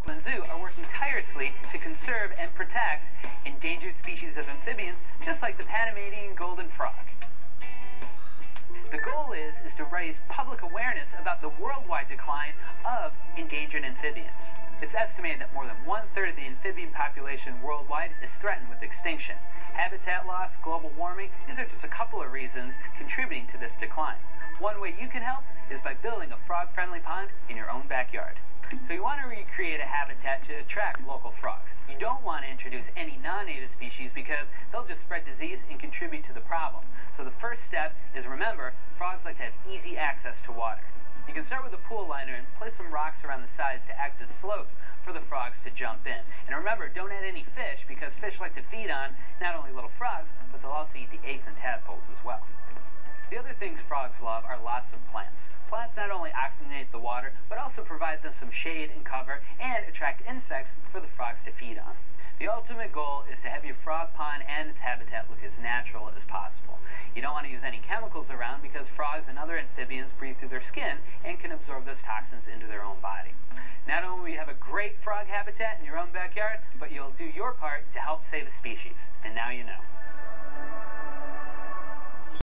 Oakland Zoo are working tirelessly to conserve and protect endangered species of amphibians, just like the Panamanian golden frog. The goal is, is to raise public awareness about the worldwide decline of endangered amphibians. It's estimated that more than one-third of the amphibian population worldwide is threatened with extinction. Habitat loss, global warming, these are just a couple of reasons contributing to this decline. One way you can help is by building a frog-friendly pond in your own backyard. So you want to recreate a habitat to attract local frogs. You don't want to introduce any non-native species because they'll just spread disease and contribute to the problem. So the first step is remember, frogs like to have easy access to water. You can start with a pool liner and place some rocks around the sides to act as slopes for the frogs to jump in. And remember, don't add any fish because fish like to feed on not only little frogs, but they'll also eat the eggs and tadpoles as well. The other things frogs love are lots of plants. Plants not only oxygenate the water, but also provide them some shade and cover and attract insects for the frogs to feed on. The ultimate goal is to have your frog pond and its habitat look as natural as possible. You don't want to use any chemicals around because frogs and other amphibians breathe through their skin and can absorb those toxins into their own body. Not only will you have a great frog habitat in your own backyard, but you'll do your part to help save a species. And now you know.